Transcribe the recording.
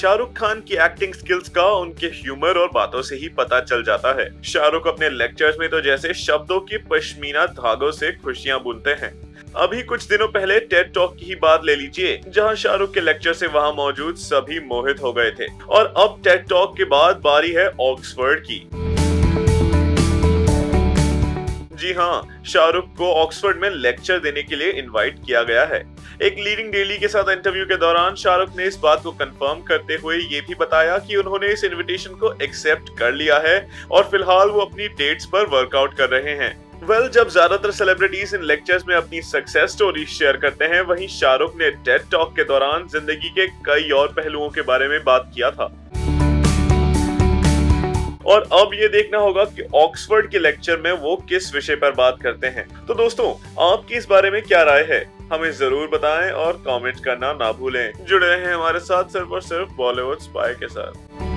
शाहरुख खान की acting skills का उनके ह्यूमर और बातों से ही पता चल जाता है। शाहरुख अपने लेक्चर्स में तो जैसे शब्दों की पश्मीना धागों से खुशियाँ बुनते हैं। अभी कुछ दिनों पहले टेड टॉक की ही बात ले लीजिए, जहाँ शाहरुख के लेक्चर से वहाँ मौजूद सभी मोहित हो गए थे। और अब टेड टॉक के बाद बारी है ऑक्सफोर्ड की। जी हाँ शाहरुख को ऑक्सफोर्ड में लेक्चर देने के लिए इनवाइट किया गया है। एक लीडिंग डेली के साथ इंटरव्यू के दौरान शाहरुख ने इस बात को कंफर्म करते हुए ये भी बताया कि उन्होंने इस इनविटेशन को एक्सेप्ट कर लिया है और फ़िलहाल वो अपनी डेट्स पर वर्कआउट कर रहे हैं। वेल well, जब ज़्यादातर सेलिब्रिटीज इन लेक्चर्स में अपनी सक्सेस स्टोरी शेयर करते हैं वहीं शाहरुख ने टेट टॉक के दौरान ज़िंदगी के कई और पहलुओं के बारे में बात किया था। और अब ये देखना होगा कि ऑक्सफोर्ड के लेक्चर में वो किस विषय पर बात करते हैं। तो दोस्तों, आपकी इस बारे में क्या राय है? हमें ज़रूर बताएँ और कमेंट करना ना भूलें। जुड़े हैं हमारे साथ सिर्फ़ और सिर्फ़ बॉलीवुड स्पाई के साथ।